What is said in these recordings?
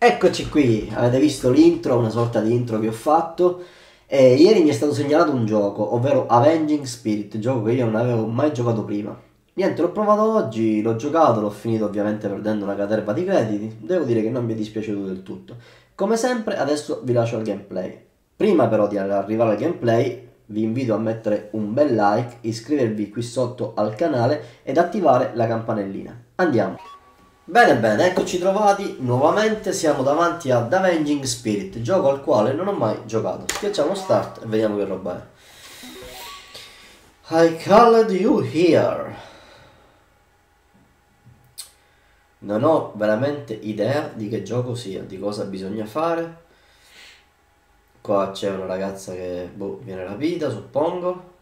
Eccoci qui, avete visto l'intro, una sorta di intro che ho fatto. E ieri mi è stato segnalato un gioco, ovvero Avenging Spirit, gioco che io non avevo mai giocato prima. Niente, l'ho provato oggi, l'ho giocato, l'ho finito ovviamente perdendo una caterva di crediti. Devo dire che non mi è dispiaciuto del tutto. Come sempre, adesso vi lascio al gameplay. Prima però di arrivare al gameplay, vi invito a mettere un bel like, iscrivervi qui sotto al canale ed attivare la campanellina. Andiamo! Bene bene, eccoci trovati nuovamente, siamo davanti ad Avenging Spirit, gioco al quale non ho mai giocato. Schiacciamo start e vediamo che roba è. I called you here. Non ho veramente idea di che gioco sia, di cosa bisogna fare. Qua c'è una ragazza che boh, viene rapita, suppongo.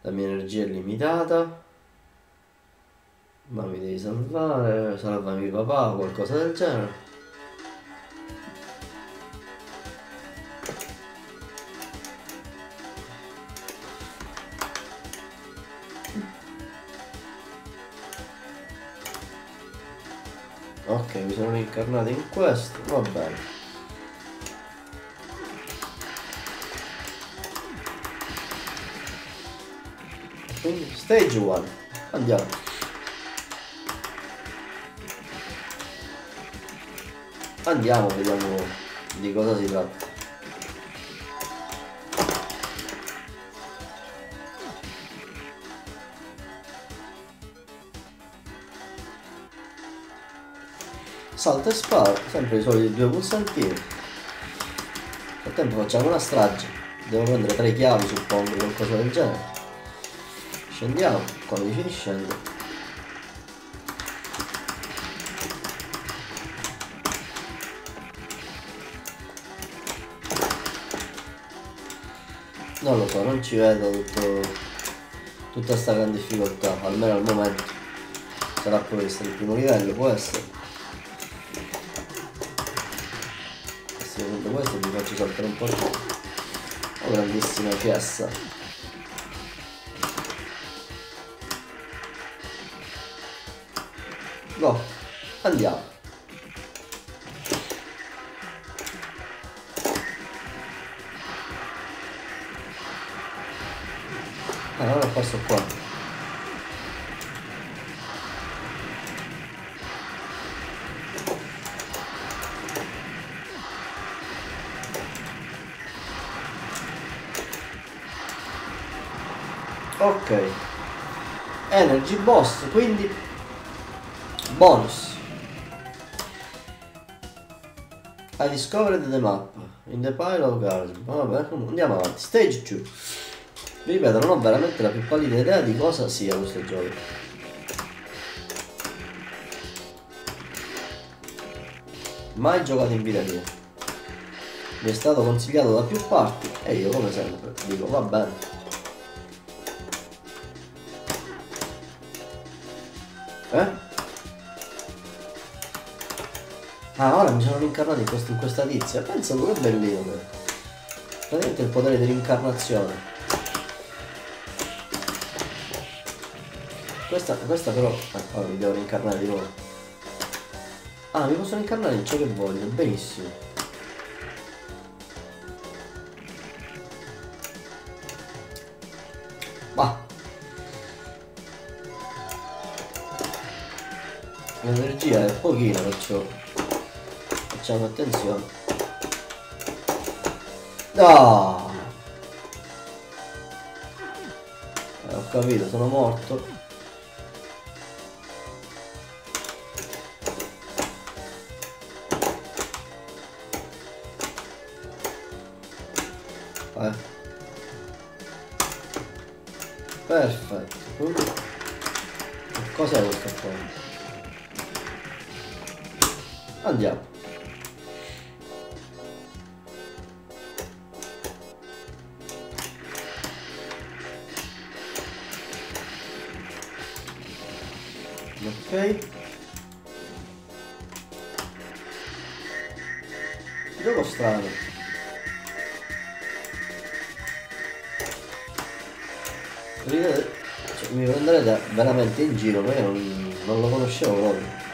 La mia energia è limitata. Ma mi devi salvare, salvami papà, qualcosa del genere. Ok, mi sono reincarnato in questo, va bene. Quindi stage 1, andiamo. Andiamo, vediamo di cosa si tratta. Salta e spara, sempre i soliti due pulsantini. Nel frattempo facciamo una strage. Devo prendere tre chiavi, suppongo, qualcosa del genere. Scendiamo, qua mi finisce Non lo so, non ci vedo tutto, tutta questa gran difficoltà, almeno al momento. Sarà questo il primo livello, può essere. Secondo questo mi faccio saltare un po' più. Oh, grandissima fiessa. No, andiamo. Allora passo qua. Ok. Energy boss quindi bonus. I discovered the map in the pile of cards vabbè andiamo avanti. Stage 2 vi ripeto, non ho veramente la più pallida idea di cosa sia questo gioco. Mai giocato in vita mia. Mi è stato consigliato da più parti e io come sempre dico va bene. Eh? Ah, ora mi sono rincarnato in, questo, in questa tizia. Pensa che bellino. Praticamente il potere di Questa, questa però... Eh, allora mi devo rincarnare di nuovo. Ah, mi posso rincarnare in ciò che voglio, benissimo. Va. L'energia è pochina perciò facciamo attenzione. No! Eh, ho capito, sono morto. gioco strano. Cioè, mi prenderete veramente in giro, ma io non, non lo conoscevo proprio.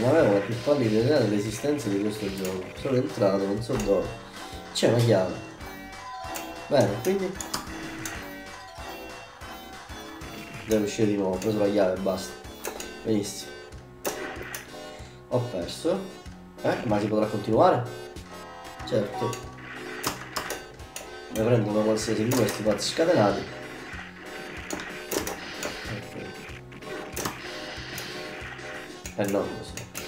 non avevo la più pallida idea dell'esistenza di questo gioco. Sono entrato, non so dove. C'è una chiave. Bene, quindi Devo uscire di nuovo, ho preso la chiave e basta. Benissimo. Ho perso. Eh, ma si potrà continuare? Certo. Ne prendo una qualsiasi di questi pazzi scatenati. Ok. Eh no, così.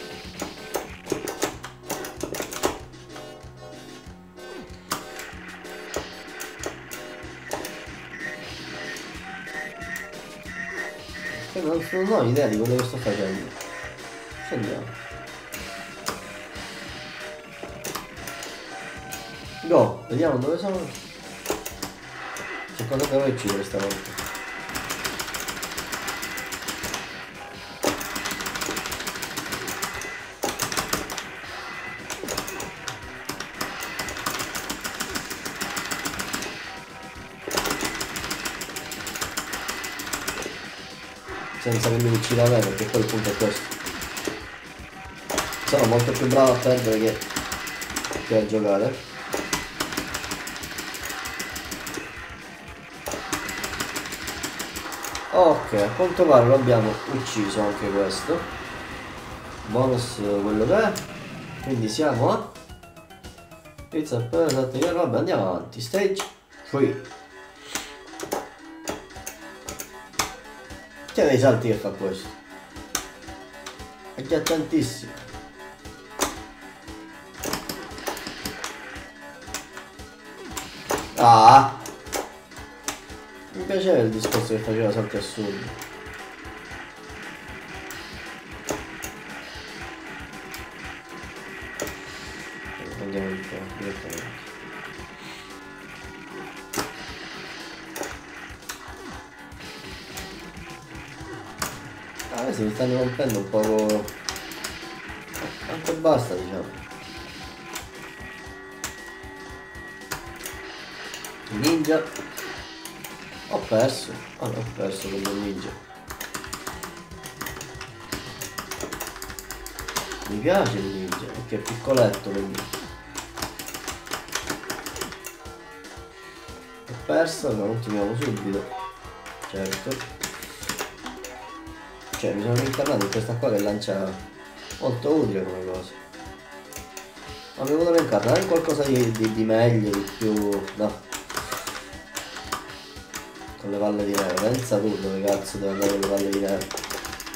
Non, non ho idea di quello che sto facendo. Scendiamo. Go, vediamo dove sono. Secondo me devo uccidere stavolta. Senza che mi uccida me perché poi il punto è questo. Sono molto più bravo a perdere che, che a giocare. Ok, a quanto pare lo abbiamo ucciso anche questo. Bonus quello che è. Quindi siamo a... Pizza per vabbè andiamo avanti. Stage 3. C'è dei salti che fa questo. È già tantissimo. Ah! Mi piaceva il discorso che faceva salti assurdi. Adesso mi stanno rompendo un po'... Anche basta diciamo. Ninja ho perso. Ah, ho perso con il ninja. Mi piace il ninja, perché è piccoletto quindi. Ho perso, ma continuiamo subito. Certo. Cioè mi sono reincarnato in questa qua che lancia molto utile come cosa. Ma mi volevo reincarnare in qualcosa di, di, di meglio, di più. No con le palle di neve. Pensa tu dove cazzo deve andare con le palle di neve.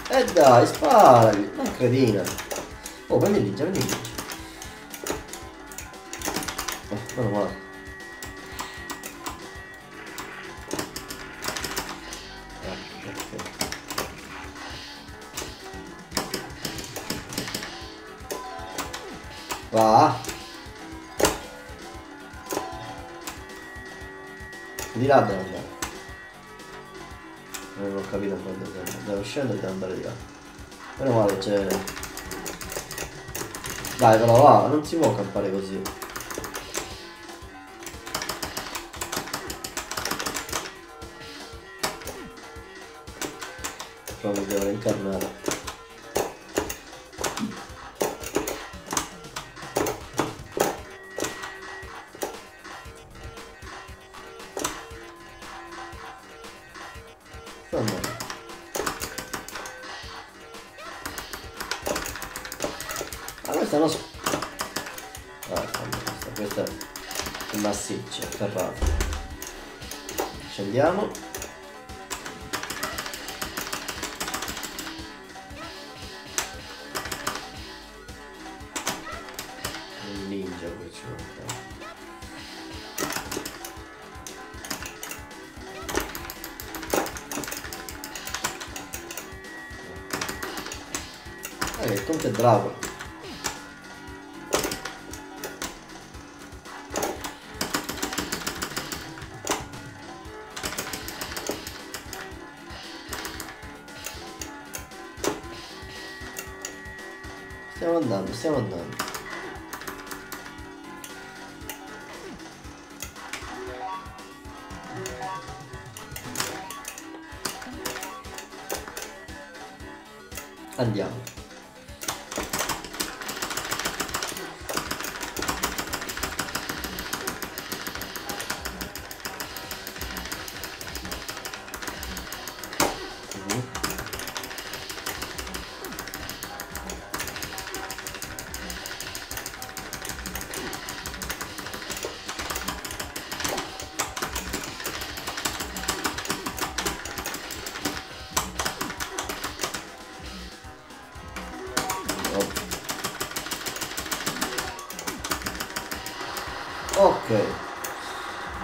E eh dai, sparagli, non cretina. Oh, prendi il ninja, prendi il ninja. Oh, meno male. Là deve andare. Non ho capito quando devo, devo scendere e devo andare di là meno male c'è dai però va non si può campare così. Proprio devo reincarnare scendiamo un andando, stiamo andando. Andiamo.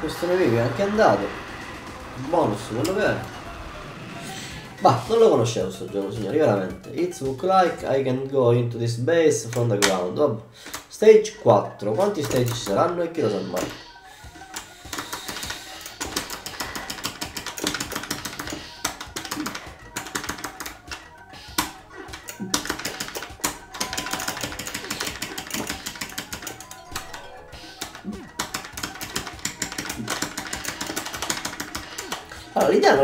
Questo nemico è anche andato. Bonus, quello che è. Ma non lo conoscevo sto gioco, signori, veramente. It look like I can go into this base from the ground. Vabbè. Stage 4. Quanti stage ci saranno e chi lo sa mai?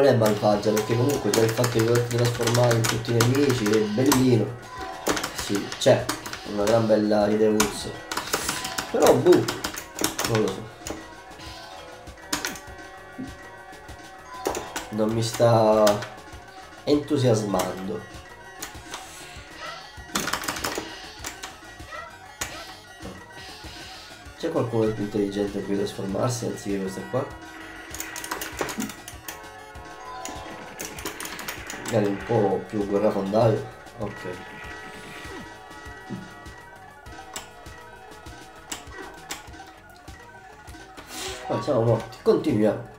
Non è malvagia perché comunque già il fatto di poter trasformare in tutti i nemici è bellino. Sì, c'è una gran bella idea Woods. Però, boh, non lo so. Non mi sta entusiasmando. C'è qualcuno di più intelligente in cui trasformarsi anziché questa qua? Magari un po' più guerrafondaio ok. Poi siamo morti continuiamo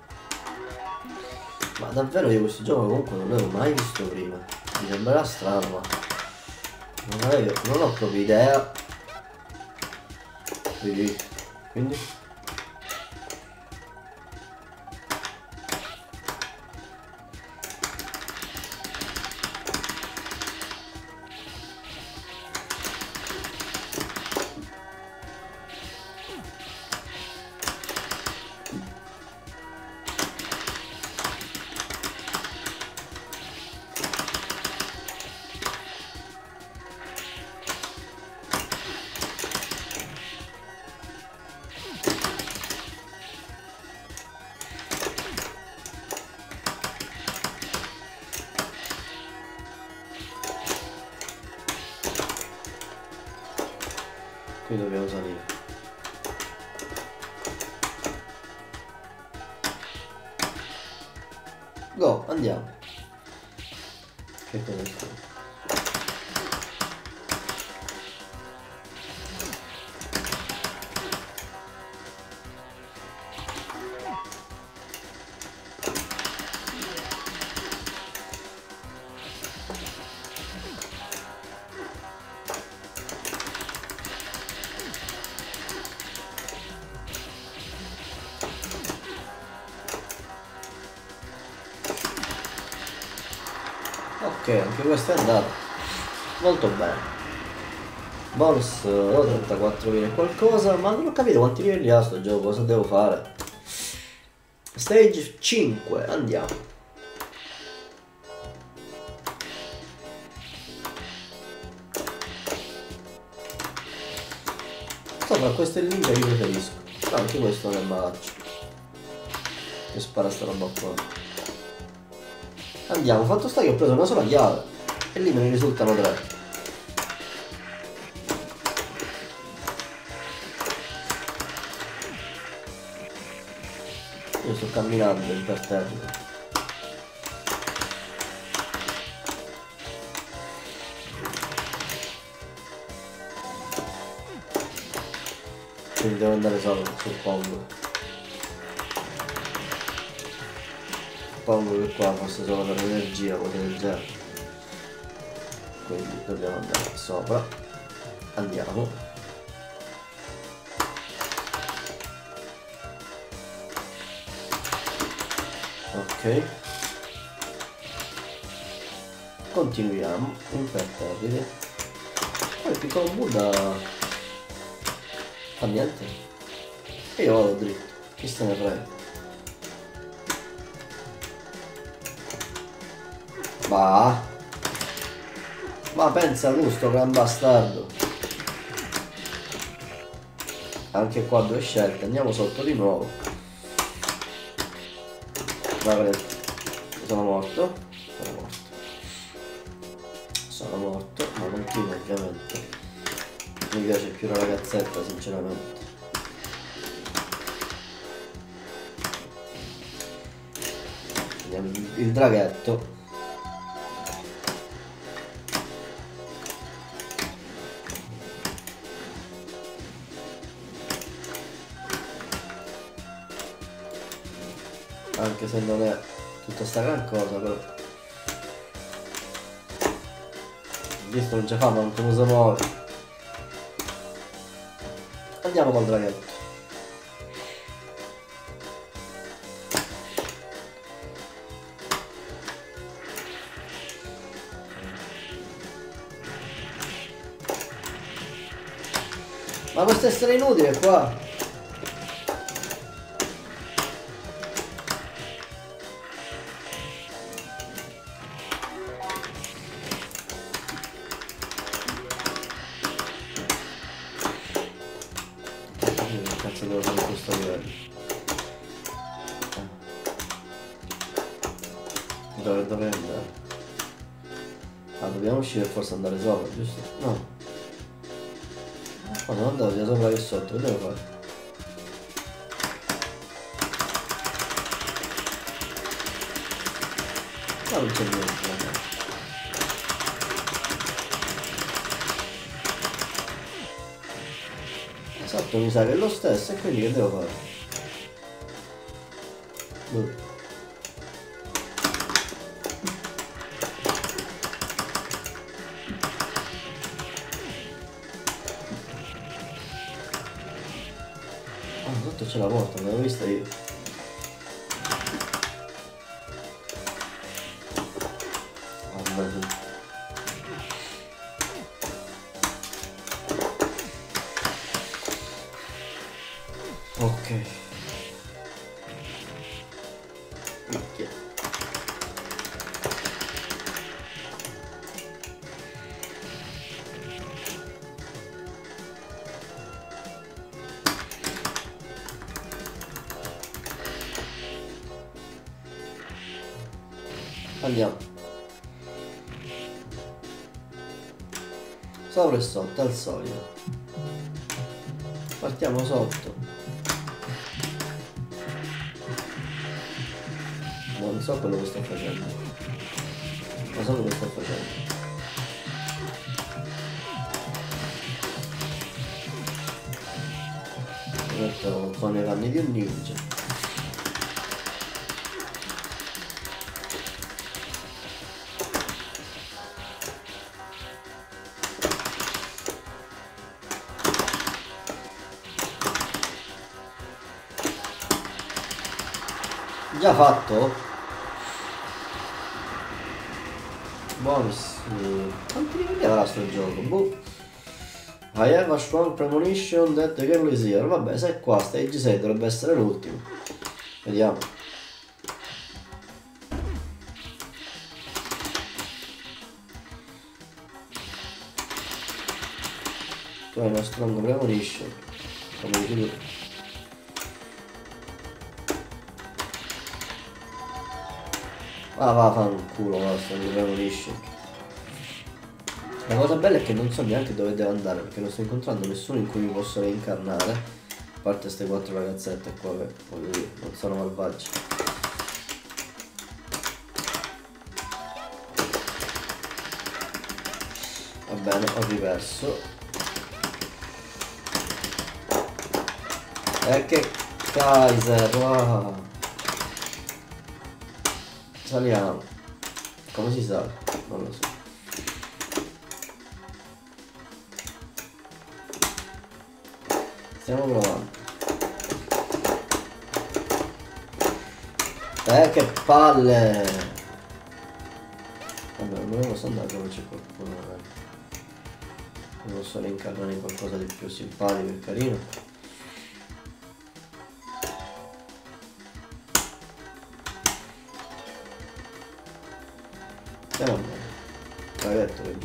ma davvero io questo gioco comunque non l'avevo mai visto prima. Mi sembrerà strano ma non, avevo, non ho proprio idea. Quindi, quindi go andiamo. Che cosa anche questo è andato. Molto bene. Bonus 34 e qualcosa, ma non ho capito quanti livelli ha sto gioco, cosa devo fare. Stage 5, andiamo. Insomma, questo è il ninja che preferisco. Però anche questo non è malaccio. Che spara sta roba qua. Andiamo, fatto sta che ho preso una sola chiave e lì me ne risultano tre. Io sto camminando imperterrito. Quindi devo andare solo, suppongo. suppongo che qua fosse solo per energia cose del genere quindi dobbiamo andare sopra. Andiamo. Ok. Continuiamo imperterriti poi il piccolo Buddha fa niente. E io vado dritto. Chi se ne frega? Va. Ma pensa a sto gran bastardo. Anche qua due scelte. Andiamo sotto di nuovo. Guarda, sono morto. Sono morto. Sono morto, ma continuo ovviamente. Mi piace più la ragazzetta sinceramente. il draghetto anche se non è tutta sta gran cosa però. Visto non ce fa ma non si muove andiamo col draghetto. Ma questo essere inutile qua. Devo fare in questo livello? Dove, dove andare? Ah, dobbiamo uscire e forse andare sopra, giusto? No. Ma sono andato sia sopra che sotto, Esatto, mi sa che è lo stesso e quindi che devo fare? Boh. Ah, sotto c'è la porta, l'avevo vista io. Sopra e sotto, al solito. Partiamo sotto. Non so quello che sto facendo. Ma so quello che sto facendo. Metto con le panni di un ninja. Già fatto? Buonissimo. Quanti livelli avrà sto gioco? Boh. I have a strong premonition that the girl is here. Vabbè, sei qua, stage 6 dovrebbe essere l'ultimo. Vediamo. Tu hai una strong premonition. Come dici. Ah va, fa un culo, va, sto premonition. La cosa bella è che non so neanche dove devo andare perché non sto incontrando nessuno in cui mi posso reincarnare. A parte queste quattro ragazzette qua che voglio dire, non sono malvagi. Va bene, ho riverso. E che Kaiser, wow. Saliamo. Come si sale? Non lo so. Stiamo provando. Eh che palle! Vabbè, non posso andare dove c'è qualcuno magari. Non posso reincarnare in qualcosa di più simpatico e carino.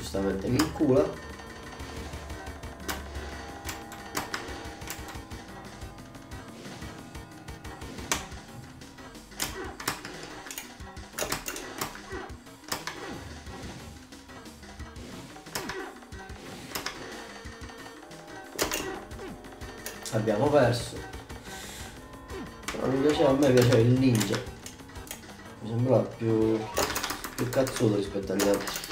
Giustamente mi incula. Abbiamo perso. Non mi piaceva, a me piaceva il ninja. Mi sembrava più, più cazzuto rispetto agli altri.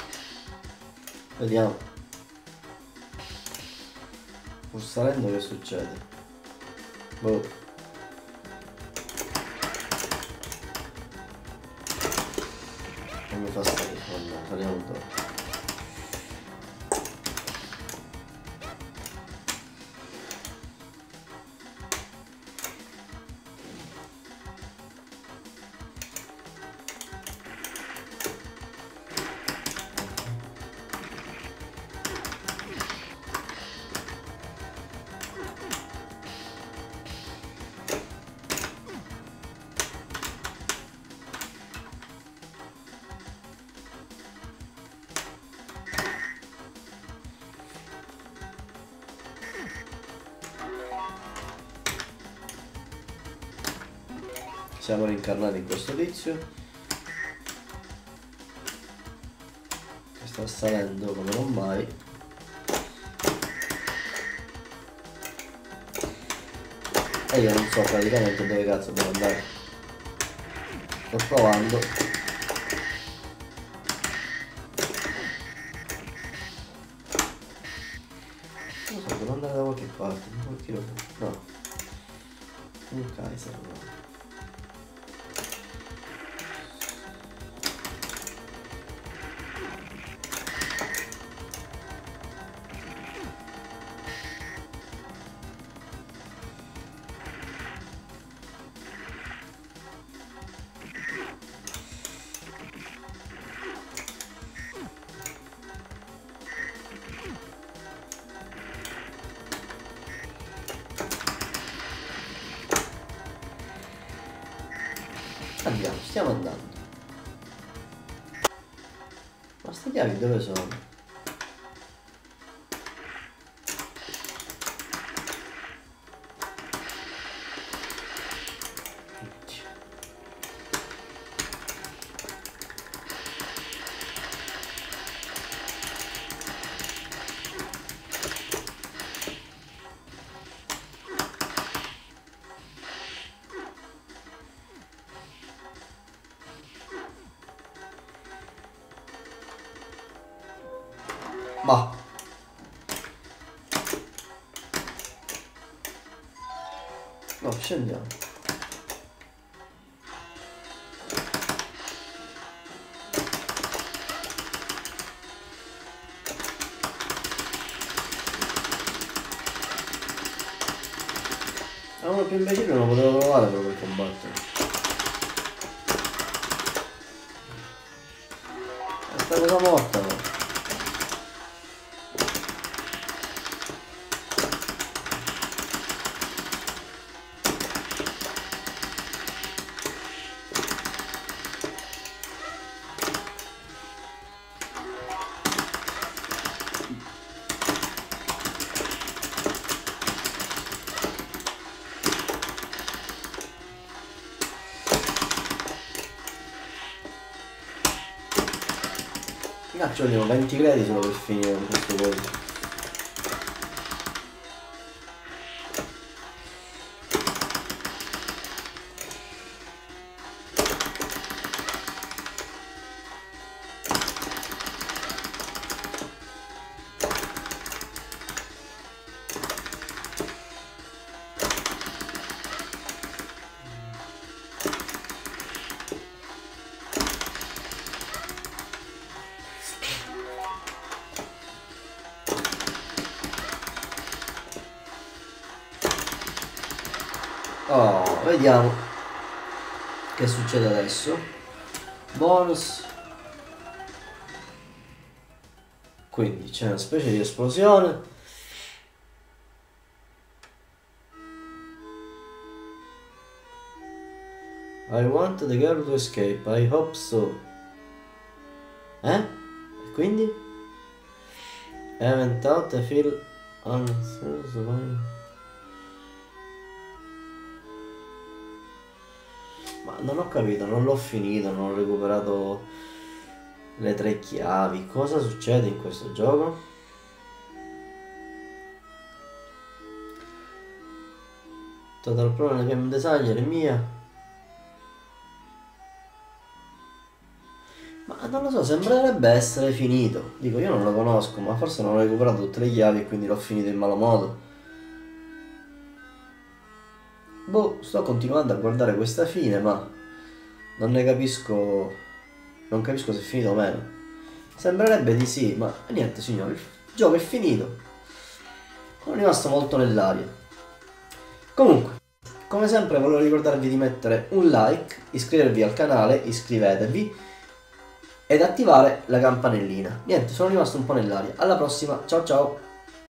Vediamo. Pur salendo che succede? Boh. Non mi fa stare, vabbè, saliamo dopo. Siamo rincarnati in questo tizio. Che sta salendo come non mai. E io non so praticamente dove cazzo devo andare. Sto provando Ma sti chiavi dove sono? Ma. No, scendiamo. A uno più imbecille non lo potevo provare ci vogliono 20 crediti solo per finire questo coso. Vediamo che succede adesso. Bonus. Quindi c'è una specie di esplosione. I want the girl to escape, I hope so. Eh? E quindi? Haven't thought I feel on... non ho capito, non l'ho finito, non ho recuperato le tre chiavi. Cosa succede in questo gioco? Total Pro Game Designer è mia. Ma non lo so, sembrerebbe essere finito. Dico, io non lo conosco, ma forse non ho recuperato tutte le chiavi e quindi l'ho finito in malo modo. Boh, sto continuando a guardare questa fine, ma non ne capisco Non capisco se è finito o meno. Sembrerebbe di sì, ma niente signori, il gioco è finito. Sono rimasto molto nell'aria. Comunque, come sempre volevo ricordarvi di mettere un like, iscrivervi al canale, iscrivetevi ed attivare la campanellina. Niente, sono rimasto un po' nell'aria. Alla prossima, ciao ciao!